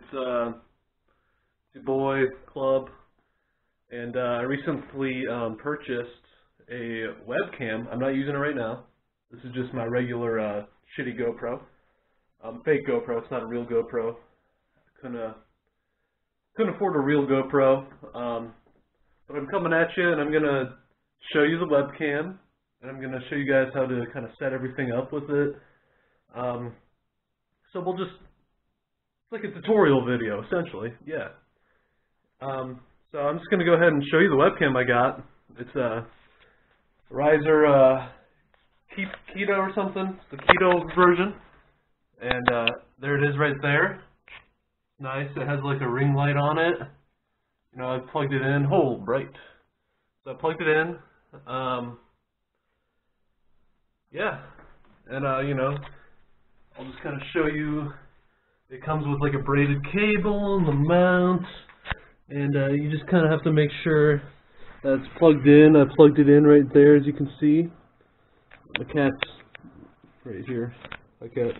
It's uh, your boy Club, and uh, I recently um, purchased a webcam. I'm not using it right now. This is just my regular uh, shitty GoPro, um, fake GoPro. It's not a real GoPro. Couldn't uh, couldn't afford a real GoPro, um, but I'm coming at you, and I'm gonna show you the webcam, and I'm gonna show you guys how to kind of set everything up with it. Um, so we'll just it's like a tutorial video, essentially. Yeah. Um, so I'm just going to go ahead and show you the webcam I got. It's a Razer uh, Kiyo or something. The Kiyo version. And uh, there it is right there. Nice. It has like a ring light on it. You know, I plugged it in. Oh, bright. So I plugged it in. Um, yeah. And, uh, you know, I'll just kind of show you it comes with like a braided cable and the mount, and uh, you just kind of have to make sure that it's plugged in. I plugged it in right there, as you can see. The cat's right here. My cat.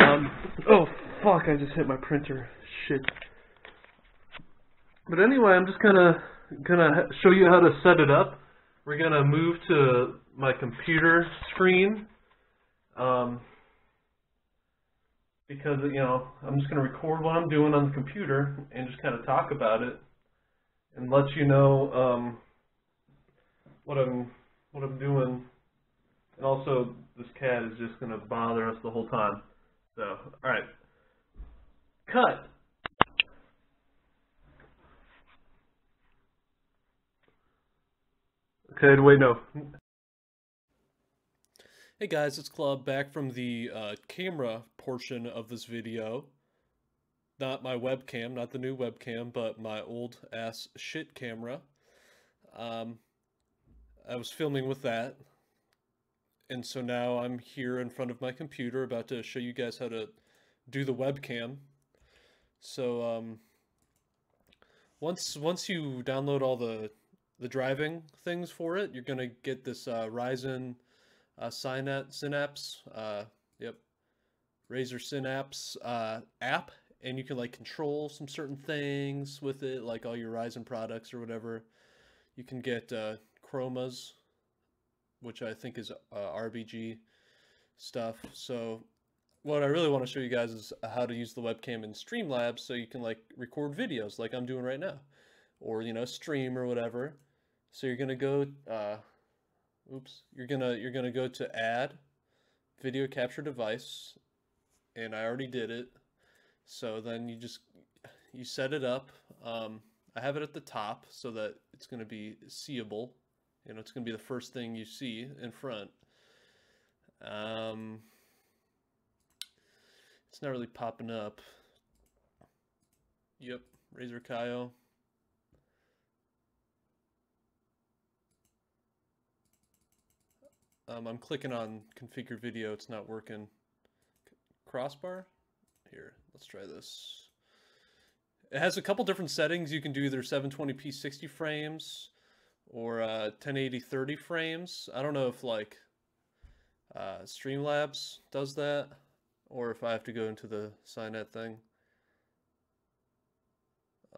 Um, oh fuck! I just hit my printer. Shit. But anyway, I'm just gonna gonna show you how to set it up. We're gonna move to my computer screen. Um, because you know I'm just going to record what I'm doing on the computer and just kind of talk about it and let you know um, what I'm what I'm doing. And also, this cat is just going to bother us the whole time. So, all right, cut. Okay, wait, no. Hey guys, it's Club back from the uh, camera portion of this video. Not my webcam, not the new webcam, but my old ass shit camera. Um, I was filming with that. And so now I'm here in front of my computer about to show you guys how to do the webcam. So um, once once you download all the the driving things for it, you're gonna get this uh, Razer uh, Synapse, uh, yep, Razer Synapse uh, app, and you can like control some certain things with it, like all your Razer products or whatever. You can get uh, chromas, which I think is uh, RBG stuff. So what I really want to show you guys is how to use the webcam in Streamlabs so you can like record videos like I'm doing right now, or you know stream or whatever. So you're gonna go uh, oops, you're gonna you're gonna go to add video capture device, and I already did it. So then you just you set it up. Um, I have it at the top so that it's gonna be seeable. You know, it's gonna be the first thing you see in front. Um, it's not really popping up. Yep, Razer Kiyo. Um, I'm clicking on configure video, it's not working. Crossbar? Here, let's try this. It has a couple different settings. You can do either 720p 60 frames or uh, 1080 30 frames. I don't know if like uh, Streamlabs does that or if I have to go into the Cynet thing.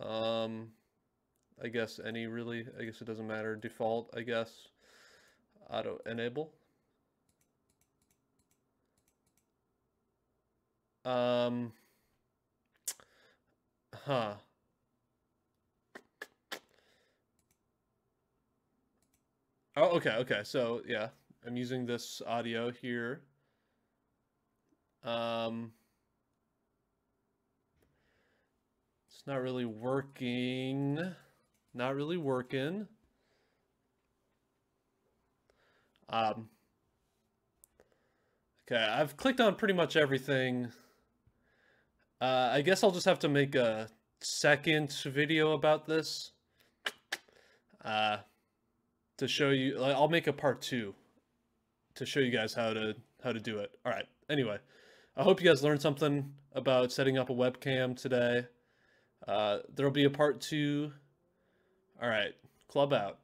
Um, I guess any really, I guess it doesn't matter. Default, I guess. Auto enable. Um, huh. Oh, okay, okay. So, yeah, I'm using this audio here. Um, it's not really working. Not really working. Um, okay, I've clicked on pretty much everything uh, I guess I'll just have to make a second video about this. Uh, to show you, I'll make a part two to show you guys how to how to do it. All right. Anyway, I hope you guys learned something about setting up a webcam today. Uh, there'll be a part two. All right. Club out.